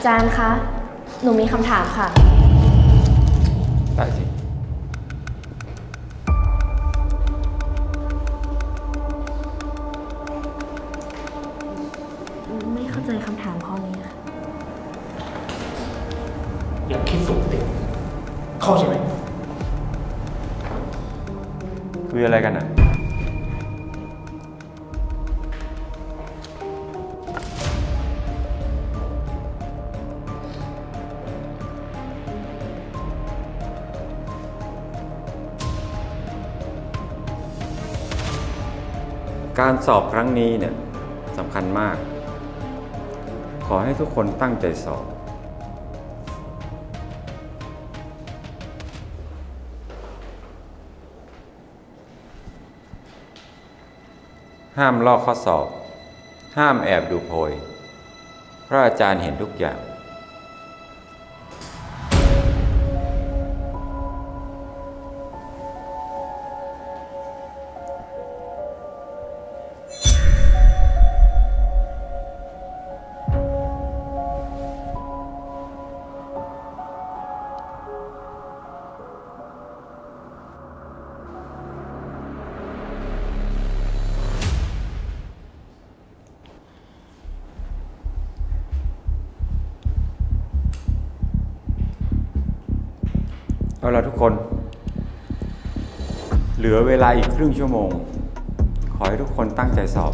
อาจารย์คะ หนูมีคำถามค่ะ ได้สิ ไม่เข้าใจคำถามข้อนี้ค่ะ อย่าคิดสูงติเข้าใจไหม คุยอะไรกันอะ การสอบครั้งนี้เนี่ยสำคัญมาก ขอให้ทุกคนตั้งใจสอบ ห้ามลอกข้อสอบ ห้ามแอบดูโพยเพราะอาจารย์เห็นทุกอย่าง เอาละทุกคน เหลือเวลาอีกครึ่งชั่วโมง ขอให้ทุกคนตั้งใจสอบ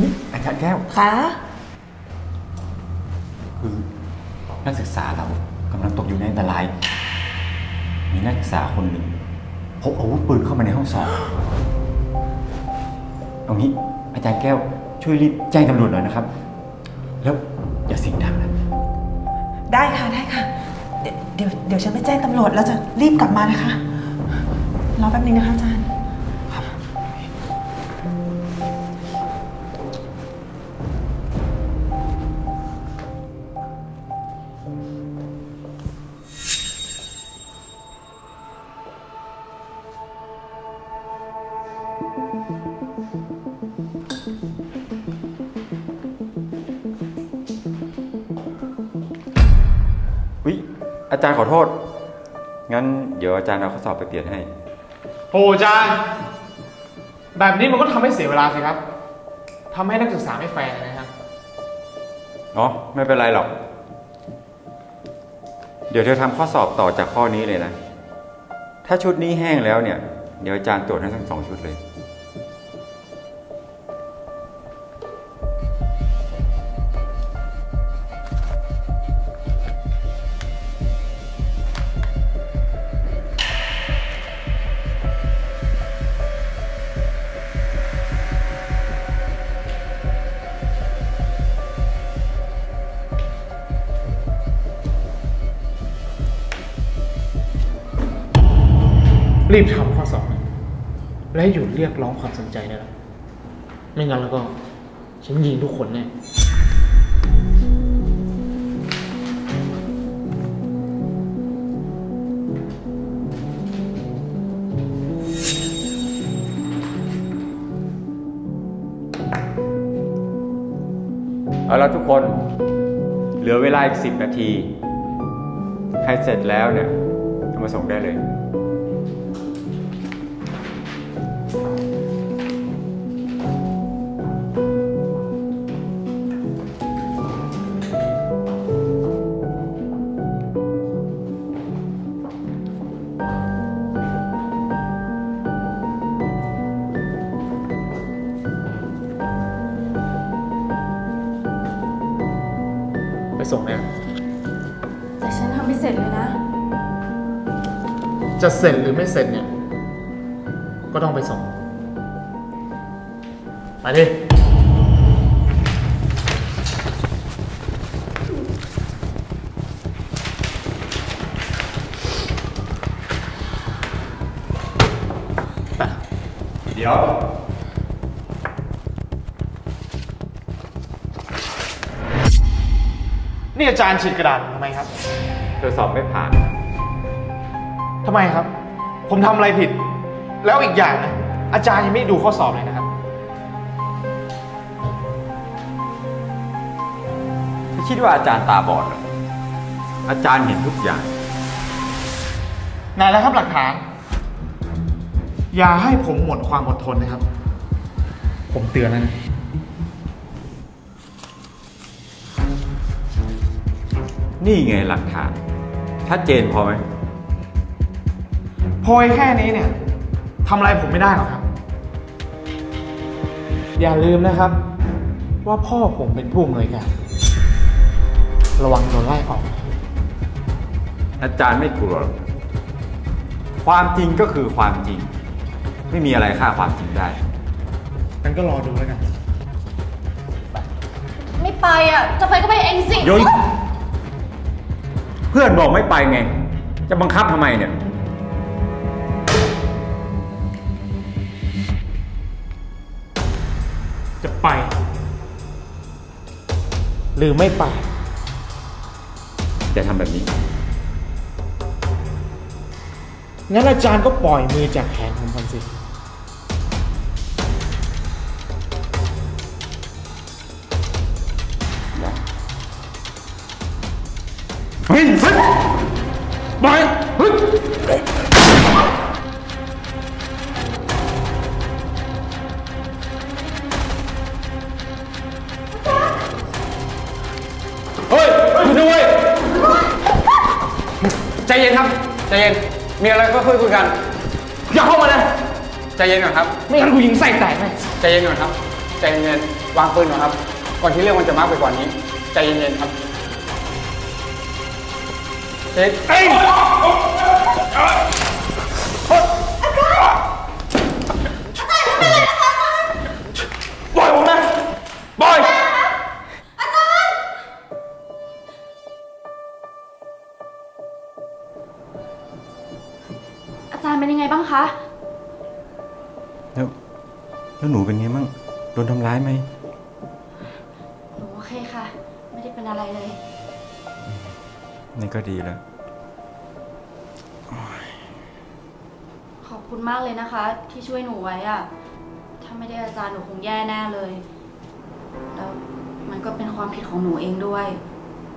นี่อาจารย์แก้วคะคือ นักศึกษาเรากำลังตกอยู่ในอันตราย มีนักศึกษาคนหนึ่งพกอาวุธปืนเข้ามาในห้องสอบเอางี้อาจารย์แก้วช่วยรีบแจ้งตำรวจหน่อยนะครับ แล้วอย่าเสียงดังนะ ได้ค่ะได้ค่ะ เดี๋ยวเดี๋ยวเดี๋ยวฉันไปแจ้งตำรวจแล้วจะรีบกลับมานะคะ รอแป๊บนึงนะคะอาจารย์ จารย์ขอโทษ งั้นเดี๋ยวอาจารย์เอาข้อสอบไปเปลี่ยนให้ โหอาจารย์ แบบนี้มันก็ทำให้เสียเวลาสิครับ ทำให้นักศึกษาไม่แฟร์เลยนะครับอ๋อไม่เป็นไรหรอก เดี๋ยวเธอทำข้อสอบต่อจากข้อนี้เลยนะ ถ้าชุดนี้แห้งแล้วเนี่ย เดี๋ยวอาจารย์ตรวจให้ทั้งสองชุดเลย รีบทำข้อสอบนะและหยุดเรียกร้องความสนใจได้แล้วไม่งั้นแล้วก็ ฉันยิงทุกคนแน่เอาละทุกคน เหลือเวลาอีกสิบนาที ใครเสร็จแล้วเนี่ยเอามาส่งได้เลย ส่งแน่แต่ฉันทำไม่เสร็จเลยนะ จะเสร็จหรือไม่เสร็จเนี่ย ก็ต้องไปส่ง ไปดิเดี๋ยว นี่อาจารย์ฉีกกระดาษผมทำไมครับ เธอสอบไม่ผ่าน ทำไมครับ ผมทำอะไรผิด แล้วอีกอย่างนะอาจารย์ยังไม่ได้ดูข้อสอบเลยนะครับ เธอคิดว่าอาจารย์ตาบอดเหรอ อาจารย์เห็นทุกอย่าง ไหนแล้วครับหลักฐาน อย่าให้ผมหมดความอดทนนะครับ ผมเตือนแล้วนะ นี่ไงหลักฐาน ชัดเจนพอไหมโพยแค่นี้เนี่ยทำอะไรผมไม่ได้หรอกครับ อย่าลืมนะครับ ว่าพ่อผมเป็นผู้อำนวยการระวังโดนไล่ออกอาจารย์ไม่กลัวหรอกความจริงก็คือความจริง ไม่มีอะไรฆ่าความจริงได้ งั้นก็รอดูแล้วกัน ไม่ไปอะ จะไปก็ไปเองสิหยุด เพื่อนบอกไม่ไปไง จะบังคับทำไมเนี่ย จะไป หรือไม่ไป จะทำแบบนี้ งั้นอาจารย์ก็ปล่อยมือจากแขนผมก่อนสิเฮ้ยเฮ้ยบอยเฮ้ยเฮ้ยคุณด้วย ใจเย็นครับ ใจเย็น มีอะไรก็คุยคุยกัน อย่าเข้ามานะ ใจเย็นก่อนครับ ไม่งั้นกูยิงไส้แตกแน่ใจเย็นก่อนครับ ใจเย็นๆวางปืนก่อนครับ ก่อนที่เรื่องมันจะมากไปกว่านี้ ใจเย็นๆครับ เช็คเอ้ยปล่อยผมนะบอยอาจารย์เป็นยังไงบ้างคะ แล้วแล้วหนูเป็นไงบ้าง โดนทำร้ายไหม หนูโอเคค่ะ ไม่ได้เป็นอะไรเลย นี่ก็ดีแล้ว ขอบคุณมากเลยนะคะ ที่ช่วยหนูไว้อะถ้าไม่ได้อาจารย์หนูคงแย่แน่เลย แล้วมันก็เป็นความผิดของหนูเองด้วย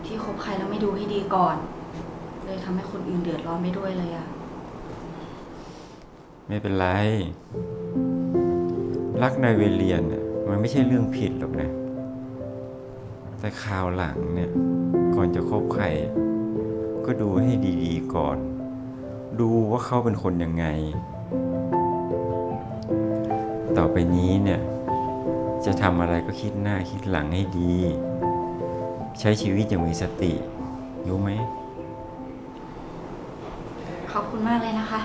ที่คบใครแล้วไม่ดูให้ดีก่อน เลยทำให้คนอื่นเดือดร้อนไปด้วยเลยอะไม่เป็นไร รักในเวรเรียนน่ะมันไม่ใช่เรื่องผิดหรอกนะ แต่คราวหลังเนี่ย ก่อนจะคบใคร ก็ดูให้ดีๆก่อน ดูว่าเขาเป็นคนยังไง ต่อไปนี้เนี่ย จะทำอะไรก็คิดหน้าคิดหลังให้ดี ใช้ชีวิตอย่างมีสติ รู้ไหม ขอบคุณมากเลยนะคะ